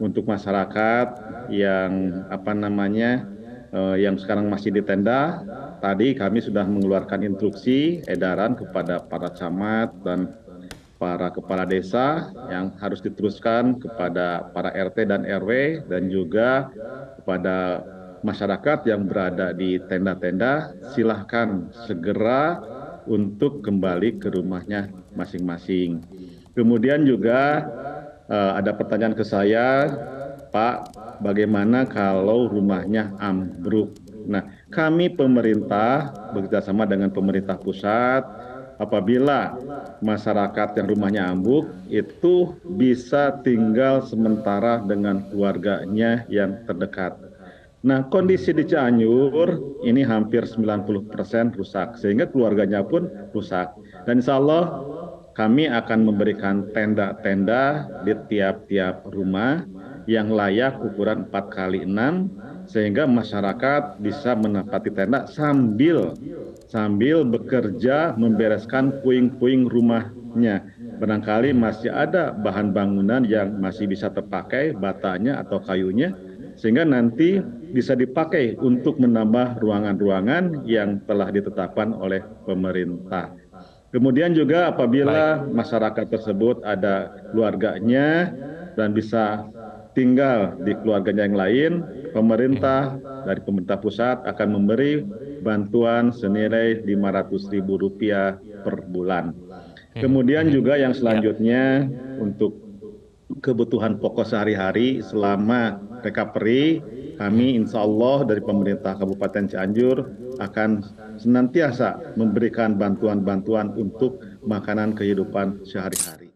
untuk masyarakat yang apa namanya uh, yang sekarang masih di tenda, tadi kami sudah mengeluarkan instruksi edaran kepada para camat dan para kepala desa yang harus diteruskan kepada para RT dan RW dan juga kepada masyarakat yang berada di tenda-tenda silahkan segera untuk kembali ke rumahnya masing-masing. Kemudian juga ada pertanyaan ke saya, Pak, bagaimana kalau rumahnya ambruk? Nah, kami pemerintah bekerjasama dengan pemerintah pusat apabila masyarakat yang rumahnya ambruk itu bisa tinggal sementara dengan keluarganya yang terdekat. Nah, kondisi di Cianjur ini hampir 90% rusak, sehingga keluarganya pun rusak. Dan insya Allah kami akan memberikan tenda-tenda di tiap-tiap rumah yang layak ukuran 4 kali 6 sehingga masyarakat bisa menempati tenda sambil sambil bekerja membereskan puing-puing rumahnya. Barangkali masih ada bahan bangunan yang masih bisa terpakai, batanya atau kayunya, sehingga nanti bisa dipakai untuk menambah ruangan-ruangan yang telah ditetapkan oleh pemerintah. Kemudian juga apabila masyarakat tersebut ada keluarganya dan bisa tinggal di keluarganya yang lain, pemerintah dari pemerintah pusat akan memberi bantuan senilai Rp500.000 per bulan. Hmm. Kemudian juga yang selanjutnya untuk kebutuhan pokok sehari-hari selama recovery, kami insya Allah dari pemerintah Kabupaten Cianjur akan senantiasa memberikan bantuan-bantuan untuk makanan kehidupan sehari-hari.